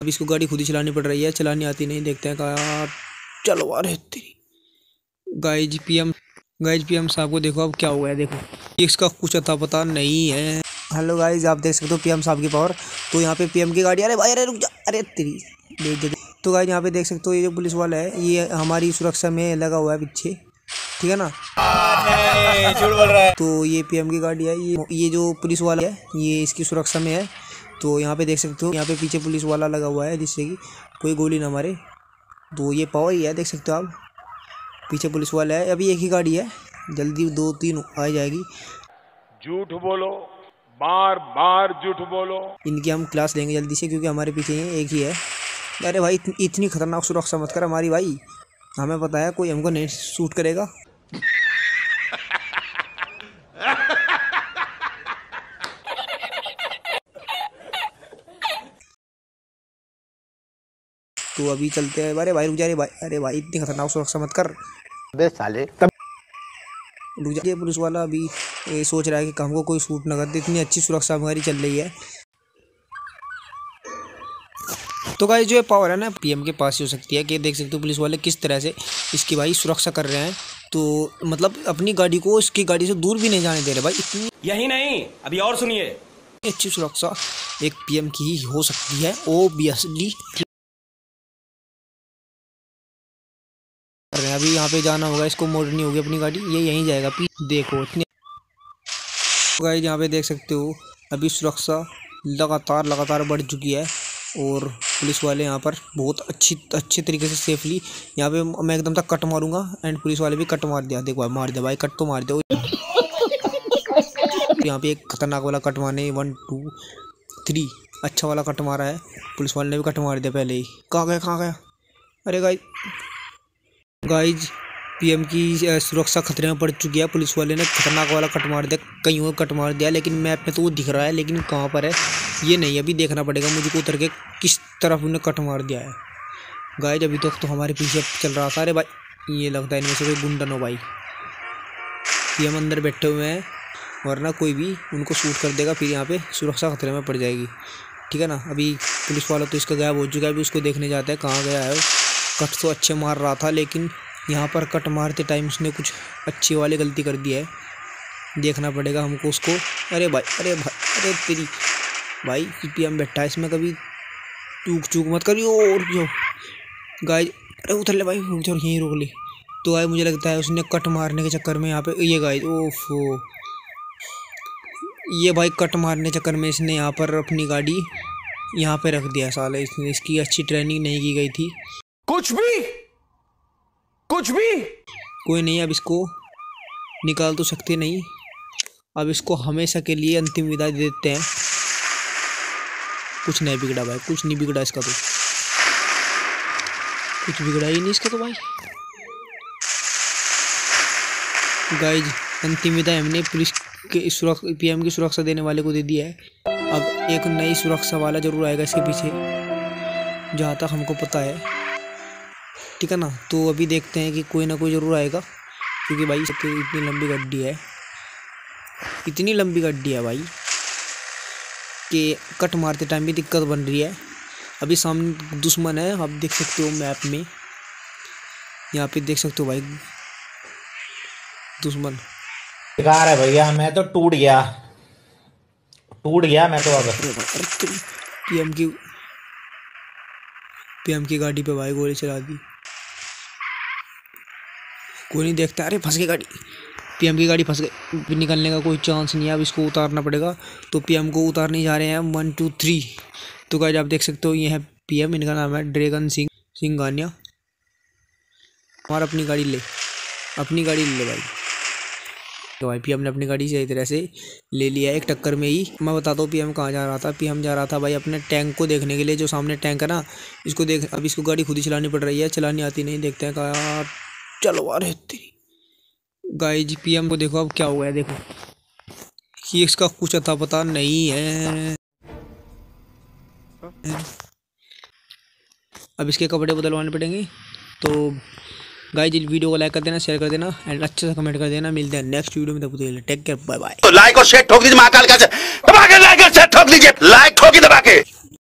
अब इसको गाड़ी खुद ही चलानी पड़ रही है चलानी आती नहीं देखते हैं कहा चलो आ रहे तेरी। गाइज़ पीएम गाइज़ पीएम साहब को देखो अब क्या हुआ है देखो। इसका कुछ अता पता नहीं है। हेलो गाइज़ आप देख सकते हो पीएम साहब की पावर तो यहाँ पे पीएम की गाड़ी अरे भाई अरे रुक जा अरे तेरी। देख दे तो गाइज़ यहाँ पे देख सकते हो ये जो पुलिस वाला है ये हमारी सुरक्षा में लगा हुआ है पीछे। ठीक है ना? बोल रहा है। तो ये पीएम की गाड़ी है ये ये जो पुलिस वाला है ये इसकी सुरक्षा में है। तो यहाँ पे देख सकते हो यहाँ पे पीछे पुलिस वाला लगा हुआ है जिससे कि कोई गोली ना मारे। तो ये पावर ही है देख सकते हो आप। पीछे पुलिस वाला है अभी एक ही गाड़ी है। जल्दी दो तीन आ जाएगी झूठ बोलो बार बार झूठ बोलो। इनकी हम क्लास लेंगे जल्दी से क्योंकि हमारे पीछे ही एक ही है। अरे भाई इतनी, इतनी खतरनाक सुरक्षा मत कर हमारी भाई। हमें पता है कोई हमको नहीं सूट करेगा। तो अभी चलते हैं। अरे भाई रुक जा रे भाई। अरे भाई इतनी खतरनाक सुरक्षा मत कर। बे साले। रुक जा। पुलिस वाला अभी ये सोच रहा है कि हमको कोई शूट ना कर दे। इतनी अच्छी सुरक्षा हमारी चल रही है। तो गाइस जो ये पावर है ना पीएम के पास ही हो सकती है कि देख सकते हो पुलिस वाले किस तरह से इसकी भाई सुरक्षा कर रहे हैं। तो मतलब अपनी गाड़ी को इसकी गाड़ी से दूर भी नहीं जाने दे रहे भाई। इतनी यही नहीं अभी और सुनिए। अच्छी सुरक्षा एक पीएम की ही हो सकती है ओबियसली अभी यहाँ पे जाना होगा, इसको मोड़नी होगी अपनी गाड़ी। ये यहीं जाएगा। पी देखो, इतने गाइस, यहाँ पे देख सकते हो, अभी सुरक्षा लगातार लगातार बढ़ चुकी है और पुलिस वाले यहाँ पर बहुत अच्छी, अच्छे तरीके से सेफली यहाँ पे मैं एकदम तक कट मारूँगा एंड पुलिस वाले भी कट मार दिया। देखो मार दिया भाई कट तो मार दो। यहाँ पे एक खतरनाक वाला कट मारने वन टू थ्री अच्छा वाला कट मारा है। पुलिस वाले ने भी कट मार दिया पहले ही। कहाँ गया कहाँ गया? अरे गाइज़ गाइज़ पीएम की सुरक्षा खतरे में पड़ चुकी है। पुलिस वाले ने खतरनाक वाला कट मार दिया कहीं और कट मार दिया लेकिन मैप में तो वो दिख रहा है लेकिन कहाँ पर है? ये नहीं अभी देखना पड़ेगा मुझे को उतर के किस तरफ़ उन्हें कट मार दिया है। गाइज़ अभी तक तो, तो हमारे पीछे चल रहा था। अरे भाई ये लगता है इनमें से कोई गुंडन हो भाई। पीएम अंदर बैठे हुए हैं वरना कोई भी उनको शूट कर देगा फिर यहाँ पे सुरक्षा खतरे में पड़ जाएगी। ठीक है ना? अभी पुलिस वाला तो इसका गायब हो चुका है अभी उसको देखने जाता है कहाँ गया है कट तो अच्छे मार रहा था, लेकिन यहाँ पर कट मारते टाइम उसने कुछ अच्छी वाली गलती कर दी है। देखना पड़ेगा हमको उसको। अरे भाई अरे भाई, अरे तेरी, भाई पी एम बैठा है, इसमें कभी चूक चूक मत करियो, और क्यों? गाय अरे उतर ले भाई जाओ यहीं रोक ले। तो भाई, मुझे लगता है उसने कट मारने के चक्कर में यहाँ पे, ये गाय ओफो। ये भाई, कट मारने चक्कर में इसने यहाँ पर अपनी गाड़ी यहाँ पे रख दिया साले, इसने, इसकी अच्छी ट्रेनिंग नहीं की गई थी। कुछ भी। कुछ भी। कोई नहीं, अब इसको निकाल तो सकते नहीं। अब इसको हमेशा के लिए अंतिम विदा देते हैं। कुछ नहीं बिगड़ा भाई, कुछ नहीं बिगड़ा इसका तो। कुछ बिगड़ा ही नहीं इसका तो भाई। गाइज़ अंतिम विदा हमने पुलिस के सुरक्षा, पीएम की सुरक्षा देने वाले को दे दिया है। अब एक नई सुरक्षा वाला ज़रूर आएगा इसके पीछे। जहाँ तक हमको पता है। ठीक है ना? तो अभी देखते हैं कि कोई ना कोई ज़रूर आएगा क्योंकि भाई सबकी इतनी लंबी गड्डी है। इतनी लंबी गड्डी है भाई कि कट मारते टाइम भी दिक्कत बन रही है। अभी सामने दुश्मन है आप देख सकते हो मैप में। यहाँ पे देख सकते हो भाई दुश्मन। बेकार है भैया मैं तो टूट गया। टूट गया मैं तो अब। पीएम की पीएम की गाड़ी पे भाई गोली चला दी। कोई नहीं देखता। अरे, फंस गई गाड़ी। पीएम की गाड़ी फंस गई। निकलने का कोई चांस नहीं है। अब इसको उतारना पड़ेगा। तो पीएम को उतारने जा रहे हैं वन, टू, थ्री। तो गाइज़ आप देख सकते हो, ये है पीएम। इनका नाम है ड्रैगन सिंह, सिंगानिया। और अपनी गाड़ी ले। अपनी गाड़ी ले भाई। तो भाई, पीएम ने अपनी गाड़ी सही तरह से ले लिया एक टक्कर में ही। मैं बताता हूँ, पीएम कहाँ जा रहा था। पीएम जा रहा था भाई अपने टैंक को देखने के लिए, जो सामने टैंक है ना। इसको देख, अब इसको गाड़ी खुद ही चलानी पड़ रही है। चलानी आती नहीं, देखते हैं कहा चलो आ रहे तेरी। गाय जी पीएम को देखो अब क्या हुआ है देखो। कि इसका कुछ अता पता नहीं है। अब इसके कपड़े बदलवाने पड़ेंगे। तो गाय जी वीडियो को लाइक कर देना शेयर कर देना एंड अच्छे से कमेंट कर देना। मिलते हैं नेक्स्ट वीडियो में तब टेक केयर बाय बाय तो लाइक और शेयर ठोक दीजिए महाकाल का दबा के लाइक और शेयर ठोक दीजिए। लाइक ठोकी दबा के।